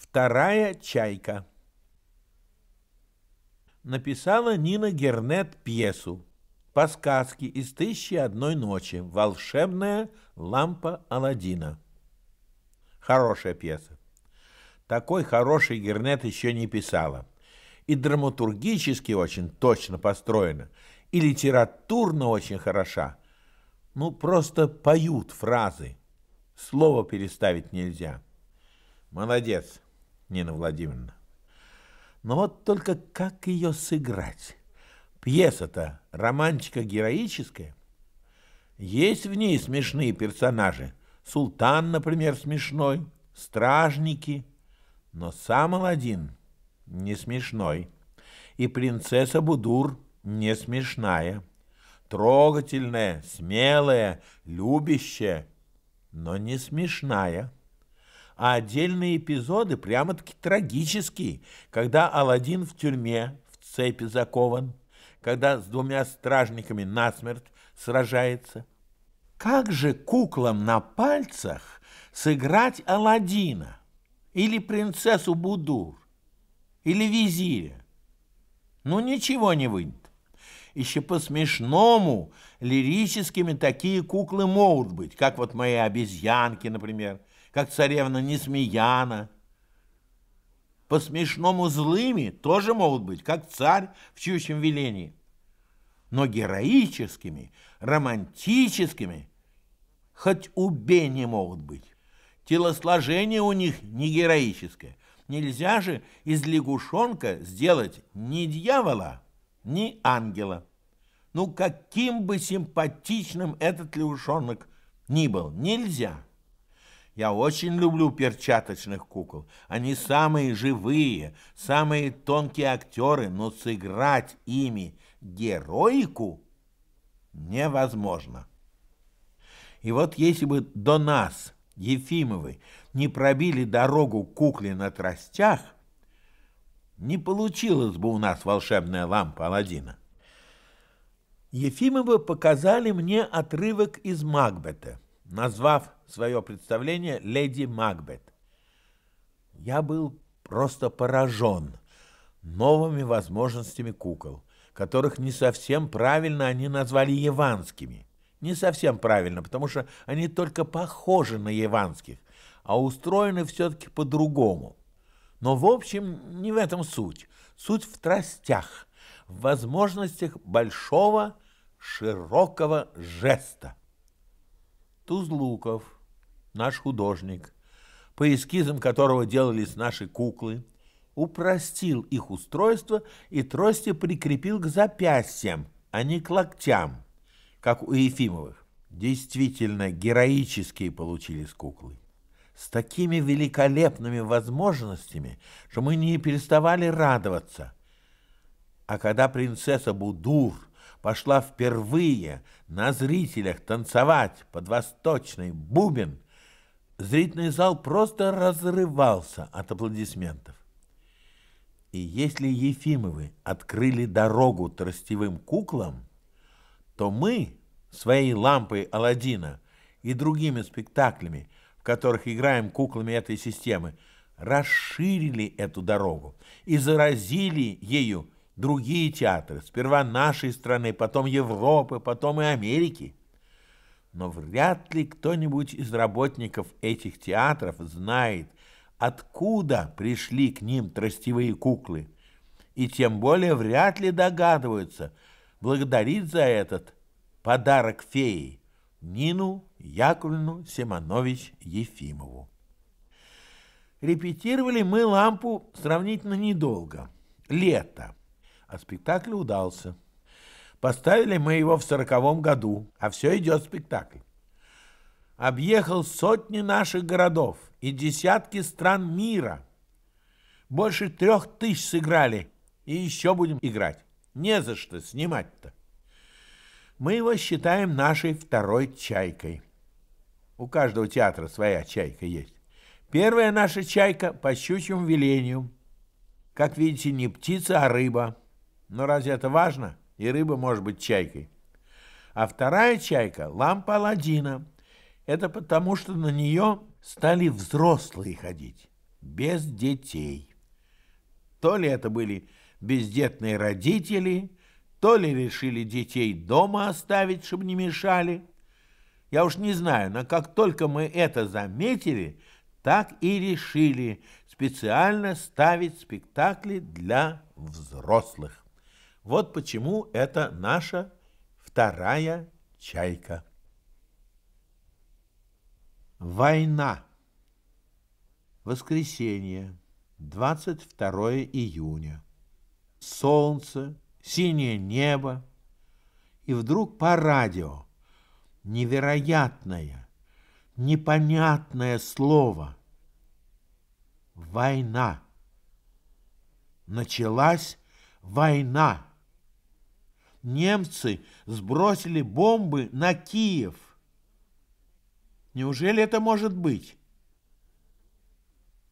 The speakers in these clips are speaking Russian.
Вторая чайка. Написала Нина Гернет пьесу по сказке из «Тысячи одной ночи» «Волшебная лампа Аладдина». Хорошая пьеса. Такой хороший Гернет еще не писала. И драматургически очень точно построена, и литературно очень хороша. Ну, просто поют фразы. Слово переставить нельзя. Молодец. Нина Владимировна. Но вот только как ее сыграть? Пьеса-то романчика героическая. Есть в ней смешные персонажи. Султан, например, смешной, стражники. Но сам Аладдин не смешной. И принцесса Будур не смешная. Трогательная, смелая, любящая, но не смешная а отдельные эпизоды прямо-таки трагические, когда Аладдин в тюрьме, в цепи закован, когда с двумя стражниками насмерть сражается. Как же куклам на пальцах сыграть Аладдина или принцессу Будур или визиря? Ну, ничего не выйдет. Еще по-смешному лирическими такие куклы могут быть, как вот мои обезьянки, например, как царевна Несмеяна. По-смешному злыми тоже могут быть, как царь в чьющем велении. Но героическими, романтическими хоть убей не могут быть. Телосложение у них не героическое. Нельзя же из лягушонка сделать ни дьявола, ни ангела. Ну, каким бы симпатичным этот лягушонок ни был, нельзя. Я очень люблю перчаточных кукол. Они самые живые, самые тонкие актеры, но сыграть ими героику невозможно. И вот если бы до нас, Ефимовы, не пробили дорогу кукле на тростях, не получилась бы у нас волшебная лампа Аладдина. Ефимовы показали мне отрывок из Макбета, назвав свое представление «Леди Макбет». Я был просто поражен новыми возможностями кукол, которых не совсем правильно они назвали яванскими. Не совсем правильно, потому что они только похожи на яванских, а устроены все-таки по-другому. Но, в общем, не в этом суть. Суть в тростях, в возможностях большого широкого жеста. Тузлуков – наш художник, по эскизам которого делались наши куклы, упростил их устройство и трости прикрепил к запястьям, а не к локтям, как у Ефимовых. Действительно, героические получились куклы. С такими великолепными возможностями, что мы не переставали радоваться. А когда принцесса Будур пошла впервые на зрителях танцевать под восточный бубен – Зрительный зал просто разрывался от аплодисментов. И если Ефимовы открыли дорогу тростевым куклам, то мы своей лампой Аладдина и другими спектаклями, в которых играем куклами этой системы, расширили эту дорогу и заразили ею другие театры, сперва нашей страны, потом Европы, потом и Америки но вряд ли кто-нибудь из работников этих театров знает, откуда пришли к ним тростевые куклы, и тем более вряд ли догадываются благодарить за этот подарок феи Нину Яковлевну Семанович Ефимову. Репетировали мы лампу сравнительно недолго, лето, а спектакль удался. Поставили мы его в сороковом году, а все идет спектакль. Объехал сотни наших городов и десятки стран мира. Больше трех тысяч сыграли, и еще будем играть. Не за что снимать-то. Мы его считаем нашей второй чайкой. У каждого театра своя чайка есть. Первая наша чайка по щучьему велению. Как видите, не птица, а рыба. Но разве это важно? И рыба может быть чайкой. А вторая чайка – лампа Аладдина. Это потому, что на нее стали взрослые ходить. без детей. То ли это были бездетные родители, то ли решили детей дома оставить, чтобы не мешали. Я уж не знаю, но как только мы это заметили, так и решили специально ставить спектакли для взрослых. Вот почему это наша вторая чайка. Война. Воскресенье, 22 июня. Солнце, синее небо. И вдруг по радио невероятное, непонятное слово. Война. Началась война. Немцы сбросили бомбы на Киев. Неужели это может быть?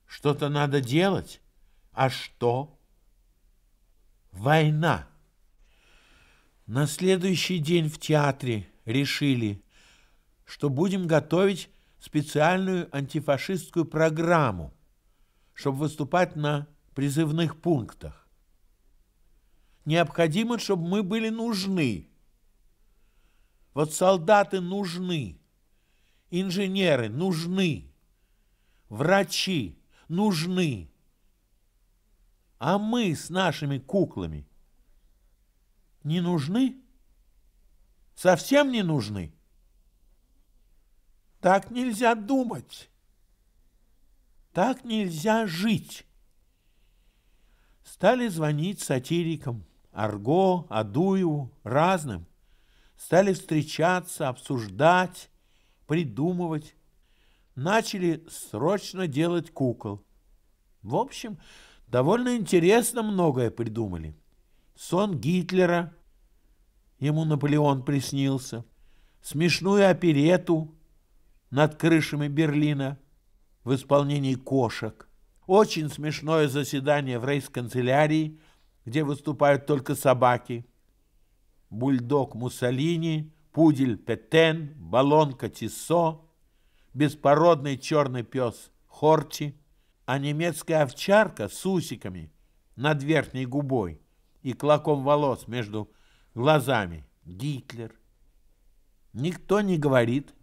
Что-то надо делать. А что? Война. На следующий день в театре решили, что будем готовить специальную антифашистскую программу, чтобы выступать на призывных пунктах. Необходимо, чтобы мы были нужны. Вот солдаты нужны, инженеры нужны, врачи нужны. А мы с нашими куклами не нужны? совсем не нужны. Так нельзя думать. Так нельзя жить. Стали звонить сатирикам, Арго, Адуеву, разным. Стали встречаться, обсуждать, придумывать. Начали срочно делать кукол. В общем, довольно интересно многое придумали. Сон Гитлера – ему Наполеон приснился, смешную оперету над крышами Берлина в исполнении кошек, очень смешное заседание в рейс-канцелярии, где выступают только собаки, бульдог Муссолини, пудель Петен, баллонка Тиссо, беспородный черный пес Хорти, а немецкая овчарка с усиками над верхней губой и клоком волос между глазами Гитлер. Никто не говорит,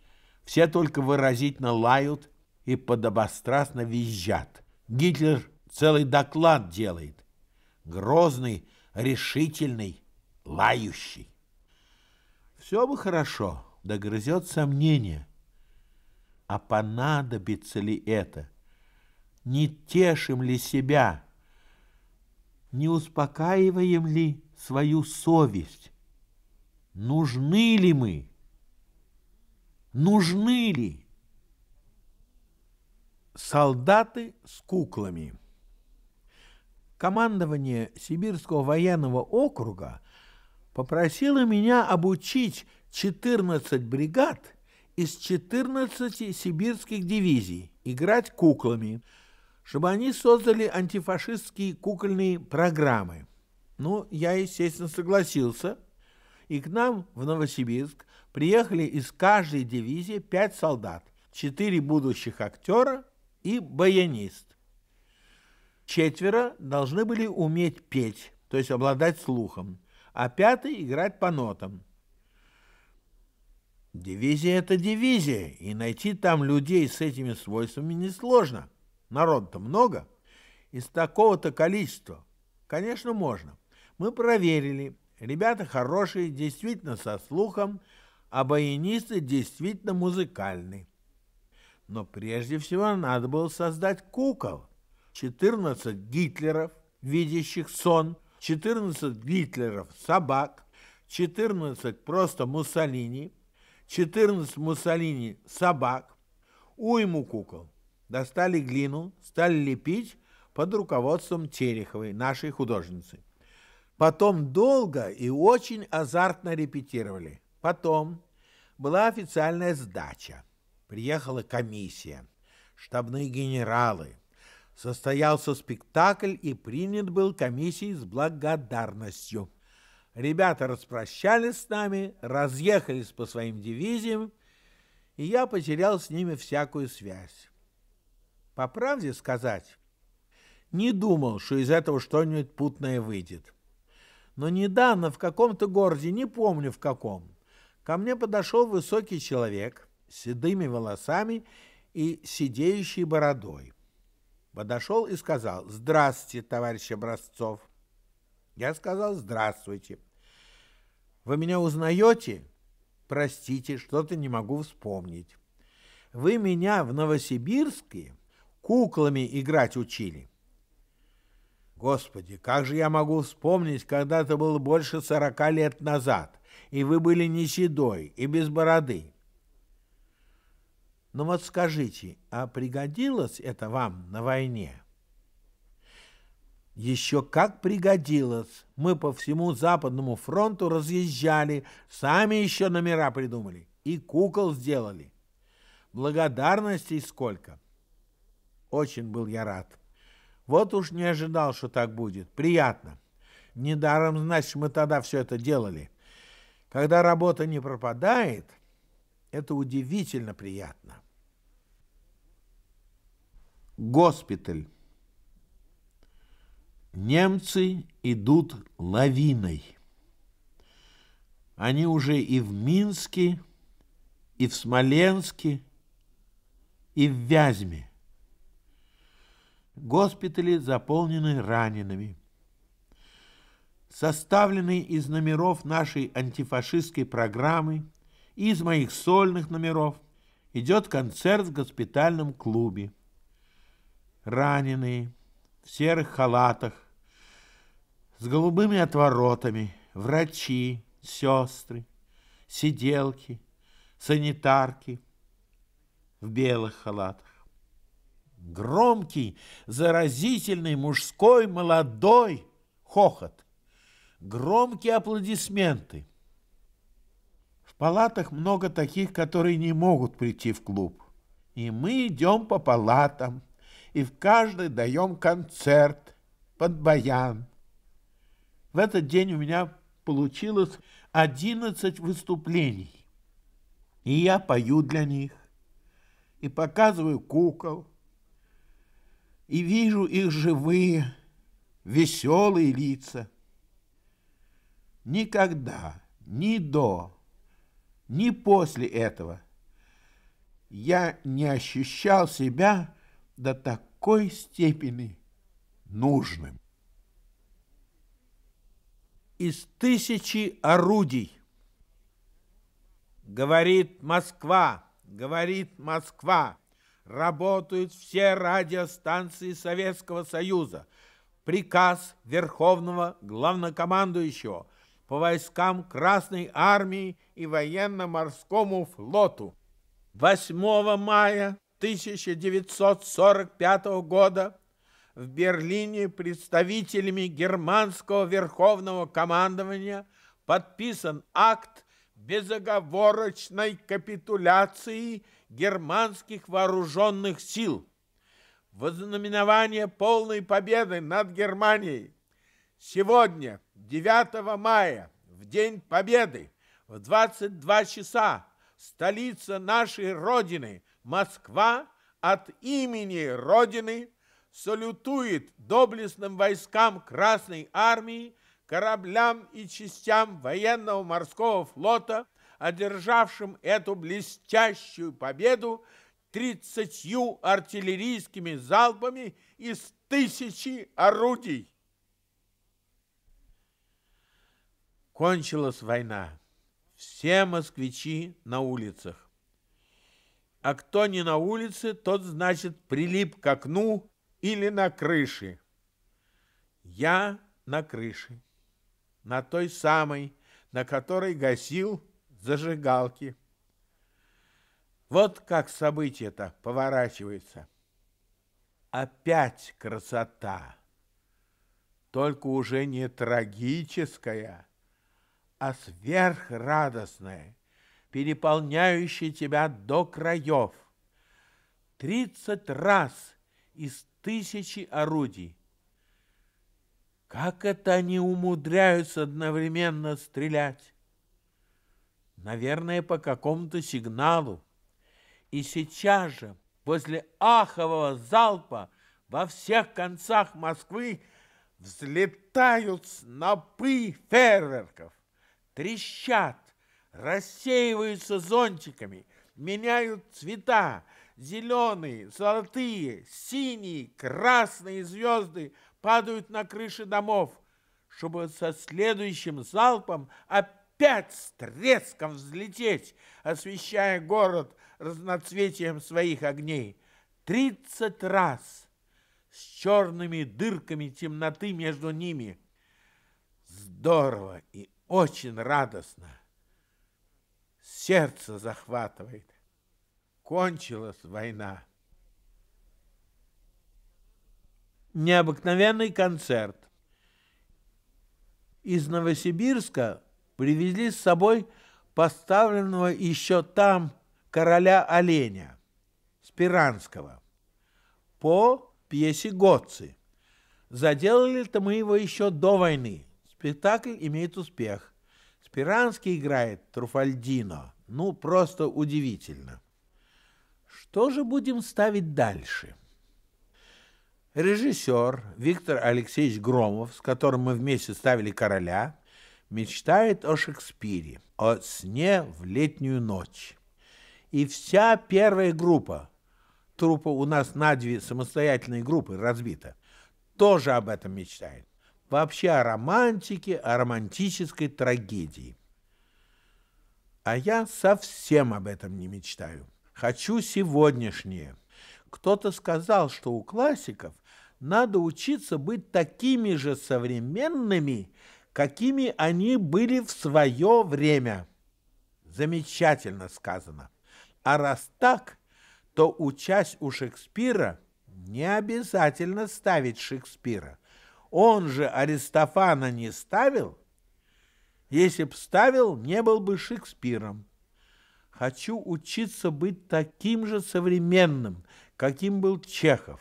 все только выразительно лают и подобострастно визжат. Гитлер целый доклад делает. Грозный, решительный, лающий. Все бы хорошо, да грызет сомнение. А понадобится ли это? Не тешим ли себя? Не успокаиваем ли свою совесть. Нужны ли мы? Нужны ли? Солдаты с куклами. Командование Сибирского военного округа попросило меня обучить 14 бригад из 14 сибирских дивизий играть куклами, чтобы они создали антифашистские кукольные программы. Ну, я, естественно, согласился. И к нам в Новосибирск приехали из каждой дивизии пять солдат, четыре будущих актера и баянист. Четверо должны были уметь петь, то есть обладать слухом, а пятый играть по нотам. Дивизия – это дивизия, и найти там людей с этими свойствами несложно. Народ-то много. Из такого-то количества, конечно, можно. Мы проверили. Ребята хорошие, действительно со слухом, а баянисты действительно музыкальные. Но прежде всего надо было создать кукол. 14 гитлеров, видящих сон, 14 гитлеров собак, 14 просто Муссолини, 14 Муссолини собак, уйму кукол. Достали глину, стали лепить под руководством Тереховой, нашей художницы. Потом долго и очень азартно репетировали. Потом была официальная сдача. Приехала комиссия, штабные генералы. Состоялся спектакль и принят был комиссией с благодарностью. Ребята распрощались с нами, разъехались по своим дивизиям, и я потерял с ними всякую связь. По правде сказать, не думал, что из этого что-нибудь путное выйдет. Но недавно в каком-то городе, не помню в каком, ко мне подошел высокий человек с седыми волосами и сидеющей бородой. Подошел и сказал, «Здравствуйте, товарищ Образцов». Я сказал, «Здравствуйте». «Вы меня узнаете?» «Простите, что-то не могу вспомнить». «Вы меня в Новосибирске куклами играть учили». Господи, как же я могу вспомнить, когда это было больше сорока лет назад, и вы были не седой и без бороды. Но вот скажите, а пригодилось это вам на войне? Еще как пригодилось. Мы по всему Западному фронту разъезжали, сами еще номера придумали и кукол сделали. Благодарностей сколько. Очень был я рад. Вот уж не ожидал, что так будет. Приятно. Недаром, значит, мы тогда все это делали. Когда работа не пропадает, это удивительно приятно. Госпиталь. Немцы идут лавиной. Они уже и в Минске, и в Смоленске, и в Вязьме. Госпитали заполнены ранеными. Составленный из номеров нашей антифашистской программы и из моих сольных номеров идет концерт в госпитальном клубе. Раненые, в серых халатах, с голубыми отворотами, врачи, сестры, сиделки, санитарки в белых халатах. Громкий, заразительный, мужской, молодой хохот. Громкие аплодисменты. В палатах много таких, которые не могут прийти в клуб. И мы идем по палатам, и в каждой даем концерт под баян. В этот день у меня получилось 11 выступлений. И я пою для них, и показываю кукол, и вижу их живые, веселые лица. Никогда, ни до, ни после этого я не ощущал себя до такой степени нужным. Из тысячи орудий говорит Москва, говорит Москва, работают все радиостанции Советского Союза. Приказ Верховного Главнокомандующего по войскам Красной Армии и военно-морскому флоту. 8 мая 1945 года в Берлине представителями германского верховного командования подписан акт безоговорочной капитуляции германских вооруженных сил. Вознаменование полной победы над Германией сегодня, 9 мая, в День Победы, в 22 часа, столица нашей Родины, Москва, от имени Родины салютует доблестным войскам Красной Армии, кораблям и частям военного морского флота, одержавшим эту блестящую победу тридцатью артиллерийскими залпами из тысячи орудий. Кончилась война. Все москвичи на улицах. А кто не на улице, тот, значит, прилип к окну или на крыше. Я на крыше, на той самой, на которой гасил зажигалки. Вот как событие-то поворачивается. Опять красота, только уже не трагическая, а сверхрадостная, переполняющая тебя до краев. Тридцать раз из тысячи орудий. Как это они умудряются одновременно стрелять? Наверное, по какому-то сигналу. И сейчас же После ахового залпа во всех концах Москвы взлетают снопы фейерверков, трещат, рассеиваются зонтиками, меняют цвета, зеленые, золотые, синие, красные звезды падают на крыши домов, чтобы со следующим залпом опять с треском взлететь, освещая город разноцветием своих огней. Тридцать раз с черными дырками темноты между ними. Здорово и очень радостно. Сердце захватывает. Кончилась война. Необыкновенный концерт. Из Новосибирска привезли с собой поставленного еще там короля оленя Спиранского по пьесе Готцы. Заделали-то мы его еще до войны. Спектакль имеет успех. Спиранский играет Труфальдино. Ну, просто удивительно. Что же будем ставить дальше? Режиссер Виктор Алексеевич Громов, с которым мы вместе ставили «Короля», мечтает о Шекспире, о сне в летнюю ночь. И вся первая группа, трупа у нас на две самостоятельные группы разбита, тоже об этом мечтает. Вообще о романтике, о романтической трагедии. А я совсем об этом не мечтаю. Хочу сегодняшнее. Кто-то сказал, что у классиков надо учиться быть такими же современными, какими они были в свое время. Замечательно сказано. А раз так, то, учась у Шекспира, не обязательно ставить Шекспира. Он же Аристофана не ставил? Если б ставил, не был бы Шекспиром. Хочу учиться быть таким же современным, каким был Чехов.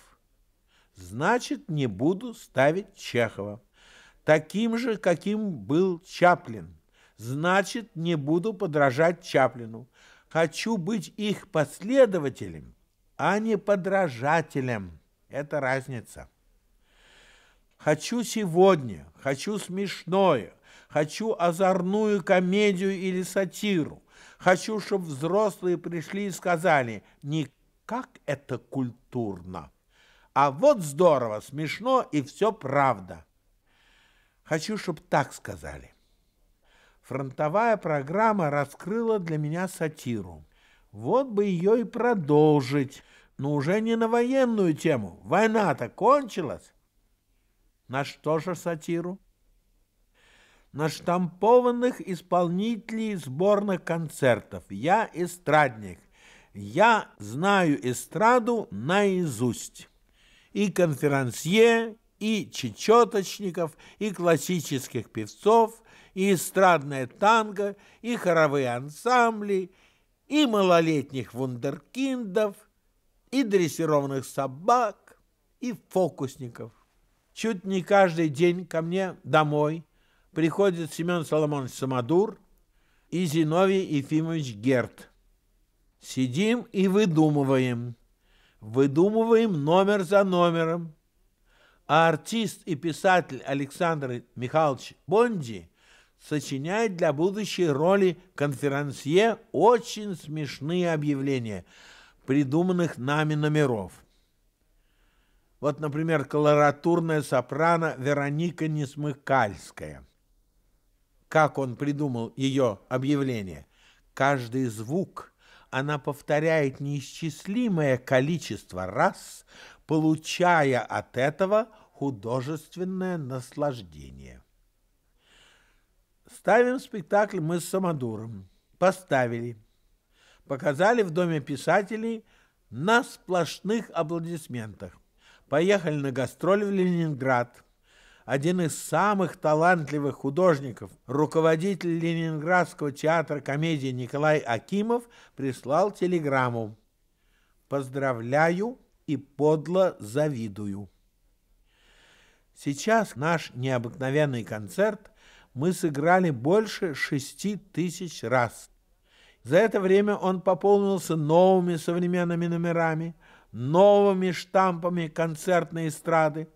Значит, не буду ставить Чехова. Таким же, каким был Чаплин. Значит, не буду подражать Чаплину. Хочу быть их последователем, а не подражателем. Это разница. Хочу сегодня, хочу смешное, хочу озорную комедию или сатиру. Хочу, чтобы взрослые пришли и сказали, не как это культурно, а вот здорово, смешно и все правда. Хочу, чтобы так сказали. Фронтовая программа раскрыла для меня сатиру. Вот бы ее и продолжить, но уже не на военную тему. Война-то кончилась. На что же сатиру? На штампованных исполнителей сборных концертов. Я эстрадник. Я знаю эстраду наизусть. И конферансье, и чечеточников, и классических певцов, и эстрадное танго, и хоровые ансамбли, и малолетних вундеркиндов, и дрессированных собак, и фокусников. Чуть не каждый день ко мне домой приходит Семен Соломонович Самодур и Зиновий Ефимович Герт. Сидим и выдумываем. Выдумываем номер за номером. А артист и писатель Александр Михайлович Бонди – сочиняет для будущей роли конферансье очень смешные объявления, придуманных нами номеров. Вот, например, колоратурная сопрано Вероника Несмыкальская. Как он придумал ее объявление? Каждый звук она повторяет неисчислимое количество раз, получая от этого художественное наслаждение. Ставим спектакль мы с Самодуром. Поставили. Показали в Доме писателей на сплошных аплодисментах. Поехали на гастроль в Ленинград. Один из самых талантливых художников, руководитель Ленинградского театра комедии Николай Акимов, прислал телеграмму. «Поздравляю и подло завидую». Сейчас наш необыкновенный концерт мы сыграли больше шести тысяч раз. За это время он пополнился новыми современными номерами, новыми штампами концертной эстрады,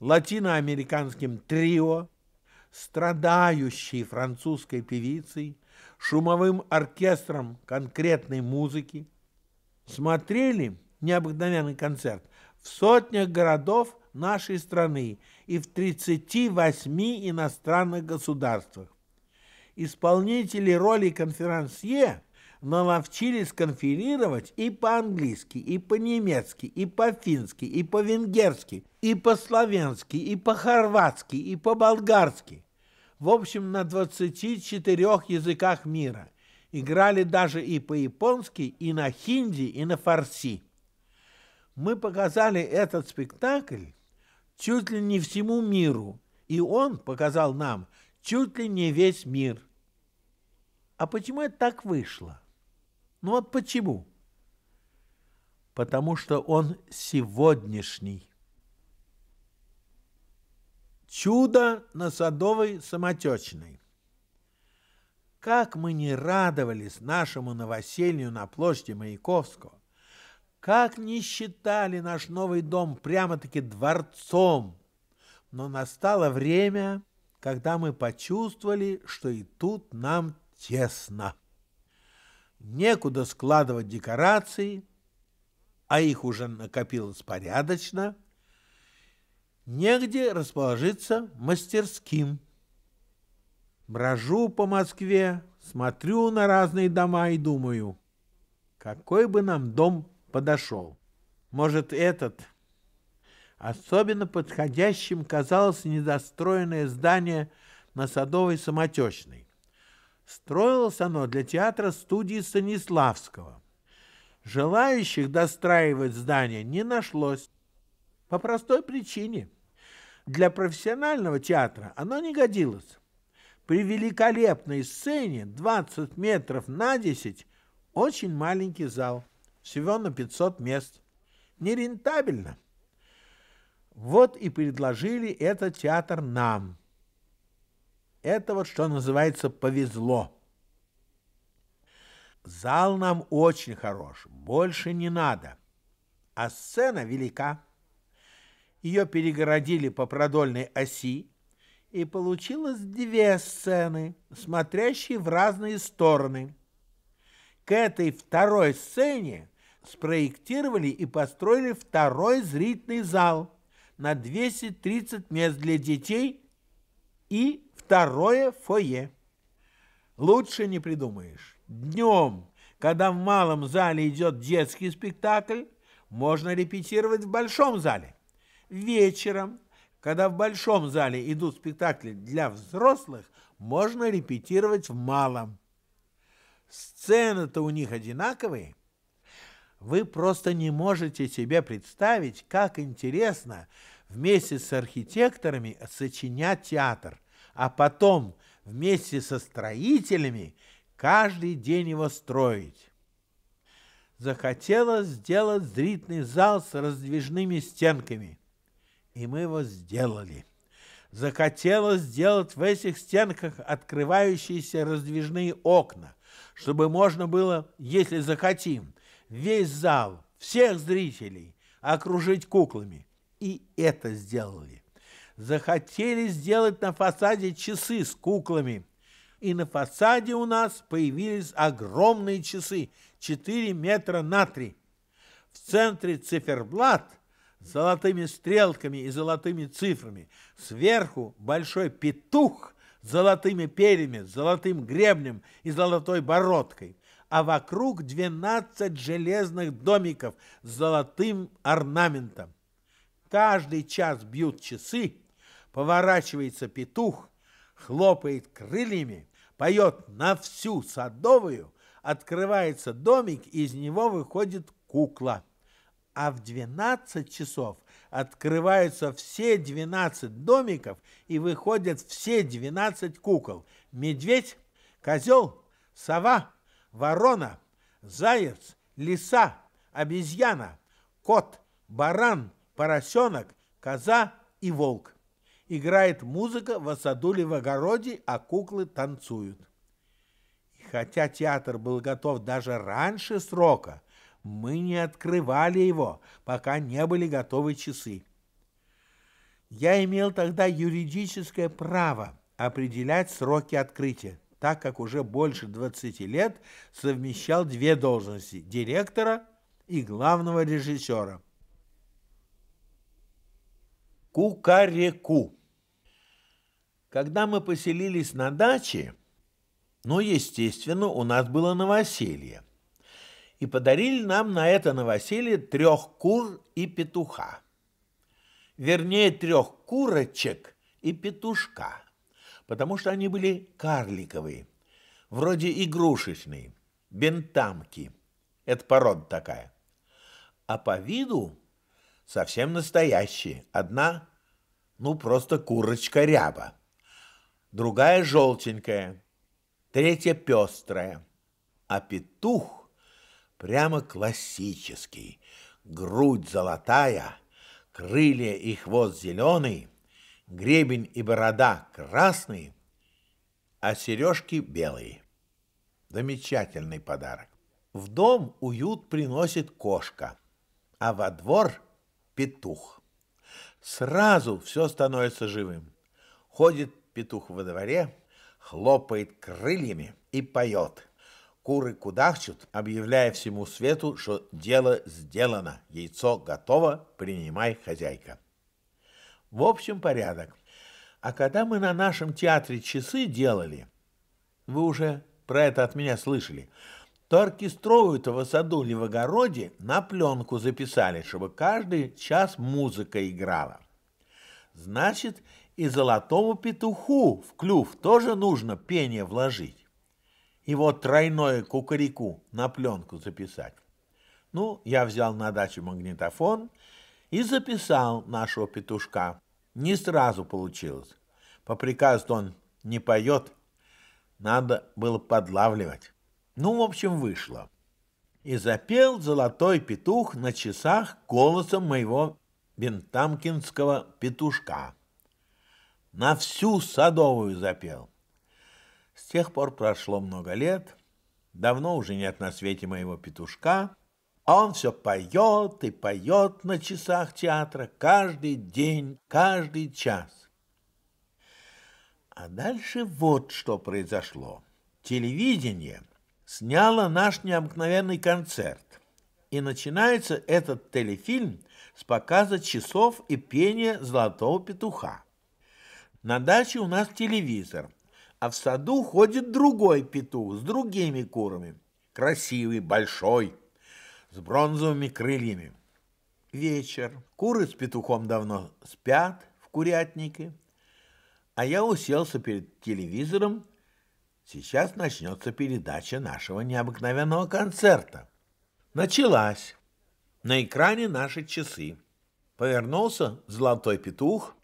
латиноамериканским трио, страдающей французской певицей, шумовым оркестром конкретной музыки. Смотрели необыкновенный концерт в сотнях городов нашей страны и в 38 иностранных государствах. Исполнители роли конферансье наловчились конферировать и по-английски, и по-немецки, и по-фински, и по-венгерски, и по-славянски, и по-хорватски, и по-болгарски. В общем, на 24 языках мира. Играли даже и по-японски, и на хинди, и на фарси. Мы показали этот спектакль чуть ли не всему миру, и он показал нам чуть ли не весь мир. А почему это так вышло? Ну вот почему? Потому что он сегодняшний. Чудо на Садовой самотечной. Как мы не радовались нашему новоселью на площади Маяковского, как не считали наш новый дом прямо-таки дворцом, но настало время, когда мы почувствовали, что и тут нам тесно. Некуда складывать декорации, а их уже накопилось порядочно, негде расположиться мастерским. Брожу по Москве, смотрю на разные дома и думаю, какой бы нам дом подошел. Может, этот Особенно подходящим казалось недостроенное здание на Садовой Самотечной. Строилось оно для театра студии Станиславского. Желающих достраивать здание не нашлось. По простой причине. Для профессионального театра оно не годилось. При великолепной сцене 20 метров на 10 очень маленький зал, всего на 500 мест. Нерентабельно. Вот и предложили этот театр нам. Это вот что называется повезло. Зал нам очень хорош, больше не надо. А сцена велика. Ее перегородили по продольной оси, и получилось две сцены, смотрящие в разные стороны. К этой второй сцене спроектировали и построили второй зрительный зал – на 230 мест для детей и второе фойе. Лучше не придумаешь. Днем, когда в малом зале идет детский спектакль, можно репетировать в большом зале. Вечером, когда в большом зале идут спектакли для взрослых, можно репетировать в малом. Сцены-то у них одинаковые – вы просто не можете себе представить, как интересно вместе с архитекторами сочинять театр, а потом вместе со строителями каждый день его строить. Захотелось сделать зрительный зал с раздвижными стенками, и мы его сделали. Захотелось сделать в этих стенках открывающиеся раздвижные окна, чтобы можно было, если захотим, весь зал, всех зрителей окружить куклами. И это сделали. Захотели сделать на фасаде часы с куклами. И на фасаде у нас появились огромные часы, 4 метра на 3. В центре циферблат с золотыми стрелками и золотыми цифрами. Сверху большой петух с золотыми перьями, золотым гребнем и золотой бородкой а вокруг 12 железных домиков с золотым орнаментом. Каждый час бьют часы, поворачивается петух, хлопает крыльями, поет на всю садовую, открывается домик, и из него выходит кукла. А в 12 часов открываются все 12 домиков и выходят все 12 кукол. Медведь, козел, сова, ворона, заяц, лиса, обезьяна, кот, баран, поросенок, коза и волк. Играет музыка в саду в огороде, а куклы танцуют. И хотя театр был готов даже раньше срока, Мы не открывали его, пока не были готовы часы. Я имел тогда юридическое право определять сроки открытия, так как уже больше 20 лет совмещал две должности – директора и главного режиссера. Кукареку. Когда мы поселились на даче, ну, естественно, у нас было новоселье. И подарили нам на это новоселье трех кур и петуха. Вернее, трех курочек и петушка, потому что они были карликовые, вроде игрушечные, бентамки. Это порода такая. А по виду совсем настоящие. Одна, ну, просто курочка-ряба. Другая желтенькая, третья пестрая. А петух прямо классический. Грудь золотая, крылья и хвост зеленый, гребень и борода красные, а сережки белые. Замечательный подарок. В дом уют приносит кошка, а во двор петух. Сразу все становится живым. Ходит петух во дворе, хлопает крыльями и поет. Куры кудахчут, объявляя всему свету, что дело сделано, яйцо готово, принимай, хозяйка. В общем, порядок. А когда мы на нашем театре часы делали, вы уже про это от меня слышали, то оркестровую-то в саду или в огороде на пленку записали, чтобы каждый час музыка играла. Значит, и золотому петуху в клюв тоже нужно пение вложить. И вот тройное кукареку на пленку записать. Ну, я взял на дачу магнитофон и записал нашего петушка. Не сразу получилось. По приказу он не поет, надо было подлавливать. Ну, в общем, вышло. И запел золотой петух на часах голосом моего бентамкинского петушка. На всю садовую запел. С тех пор прошло много лет, давно уже нет на свете моего петушка, а он все поет и поет на часах театра каждый день, каждый час. А дальше вот что произошло. Телевидение – сняла наш необыкновенный концерт. И начинается этот телефильм с показа часов и пения золотого петуха. На даче у нас телевизор, а в саду ходит другой петух с другими курами. Красивый, большой, с бронзовыми крыльями. Вечер. Куры с петухом давно спят в курятнике, а я уселся перед телевизором Сейчас начнется передача нашего необыкновенного концерта. Началась. На экране наши часы. Повернулся золотой петух,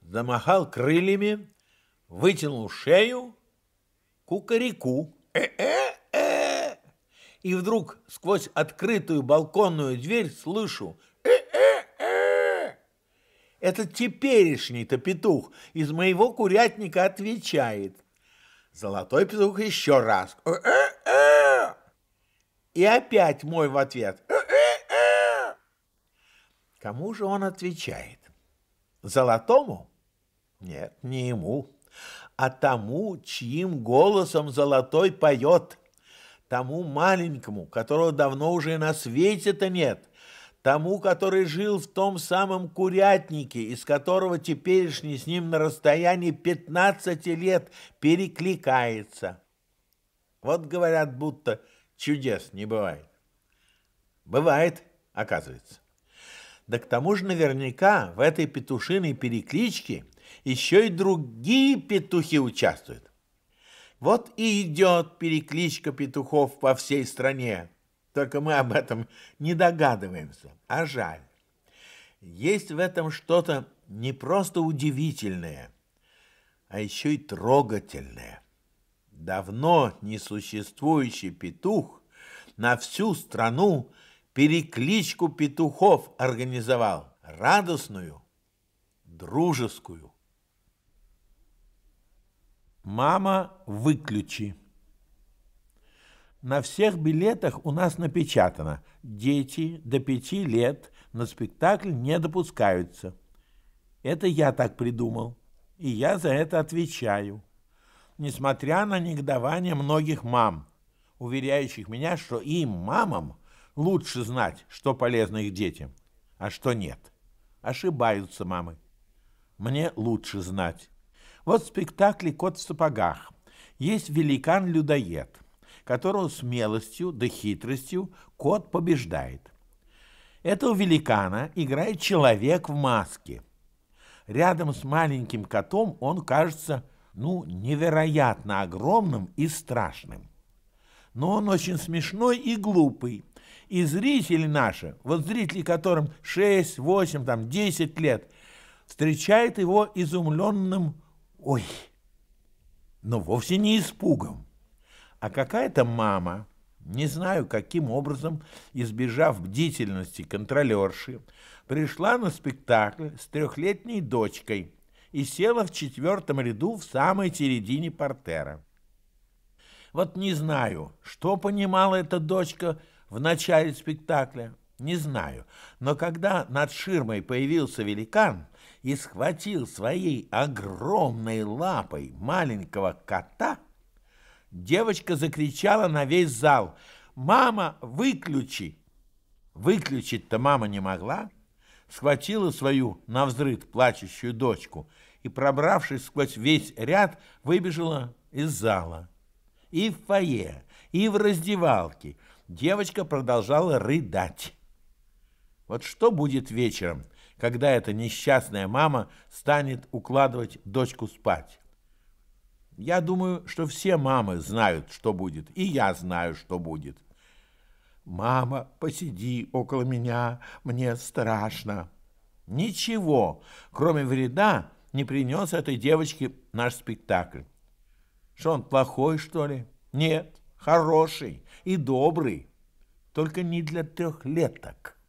замахал крыльями, вытянул шею, кукареку. Э-э-э! И вдруг сквозь открытую балконную дверь слышу э-э-э! Этот теперешний-то петух из моего курятника отвечает – Золотой петух еще раз. Э -э -э! И опять мой в ответ. Э -э -э! Кому же он отвечает? Золотому? Нет, не ему, а тому, чьим голосом золотой поет. Тому маленькому, которого давно уже на свете-то нет тому, который жил в том самом курятнике, из которого теперешний с ним на расстоянии 15 лет перекликается. Вот говорят, будто чудес не бывает. Бывает, оказывается. Да к тому же наверняка в этой петушиной перекличке еще и другие петухи участвуют. Вот и идет перекличка петухов по всей стране. Только мы об этом не догадываемся, а жаль. Есть в этом что-то не просто удивительное, а еще и трогательное. Давно несуществующий петух на всю страну перекличку петухов организовал, радостную, дружескую. Мама, выключи. На всех билетах у нас напечатано «Дети до пяти лет на спектакль не допускаются». Это я так придумал, и я за это отвечаю. Несмотря на негодование многих мам, уверяющих меня, что им, мамам, лучше знать, что полезно их детям, а что нет. Ошибаются мамы. Мне лучше знать. Вот в спектакле «Кот в сапогах» есть великан-людоед, которого смелостью да хитростью кот побеждает. Этого великана играет человек в маске. Рядом с маленьким котом он кажется, ну, невероятно огромным и страшным. Но он очень смешной и глупый, и зрители наши, вот зрители, которым 6, 8, там, 10 лет, встречают его изумленным «Ой!», но вовсе не испугом. А какая-то мама, не знаю каким образом, избежав бдительности контролерши, пришла на спектакль с трехлетней дочкой и села в четвертом ряду в самой середине портера. Вот не знаю, что понимала эта дочка в начале спектакля, не знаю, но когда над ширмой появился великан и схватил своей огромной лапой маленького кота, девочка закричала на весь зал «Мама, выключи!» Выключить-то мама не могла, схватила свою навзрыд плачущую дочку и, пробравшись сквозь весь ряд, выбежала из зала. И в фойе, и в раздевалке – Девочка продолжала рыдать. Вот что будет вечером, когда эта несчастная мама станет укладывать дочку спать? Я думаю, что все мамы знают, что будет, и я знаю, что будет. «Мама, посиди около меня, мне страшно». Ничего, кроме вреда, не принес этой девочке наш спектакль. Что он плохой, что ли? Нет, хороший и добрый, только не для трехлеток.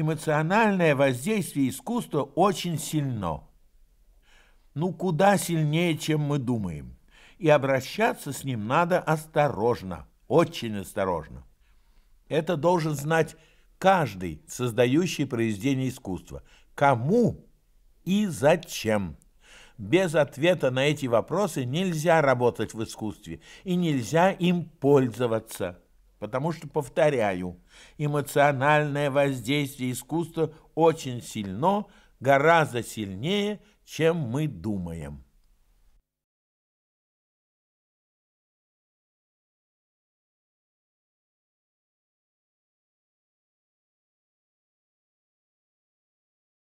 Эмоциональное воздействие искусства очень сильно. Ну, куда сильнее, чем мы думаем. И обращаться с ним надо осторожно, очень осторожно. Это должен знать каждый, создающий произведение искусства. Кому и зачем. Без ответа на эти вопросы нельзя работать в искусстве и нельзя им пользоваться. Потому что, повторяю, эмоциональное воздействие искусства очень сильно, гораздо сильнее, чем мы думаем.